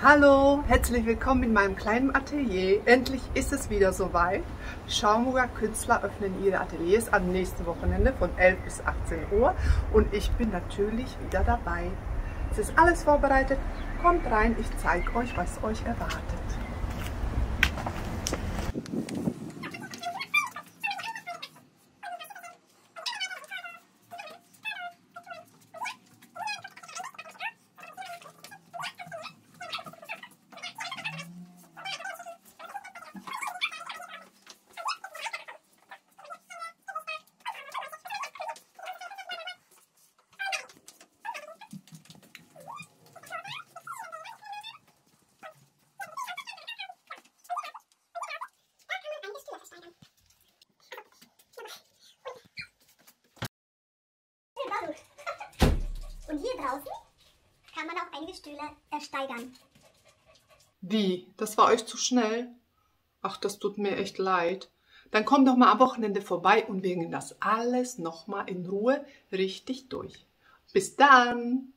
Hallo, herzlich willkommen in meinem kleinen Atelier. Endlich ist es wieder soweit. Schaumburger Künstler öffnen ihre Ateliers am nächsten Wochenende von 11 bis 18 Uhr und ich bin natürlich wieder dabei. Es ist alles vorbereitet. Kommt rein, ich zeige euch, was euch erwartet. Draußen kann man auch einige Stühle ersteigern. Wie? Das war euch zu schnell? Ach, das tut mir echt leid. Dann kommt doch mal am Wochenende vorbei und wir gehen das alles nochmal in Ruhe richtig durch. Bis dann!